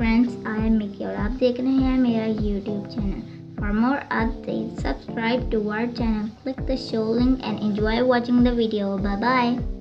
friends I am Mickey और आप देख रहे हैं मेरा YouTube channel for more update subscribe to our channel click the show link and enjoy watching the video bye bye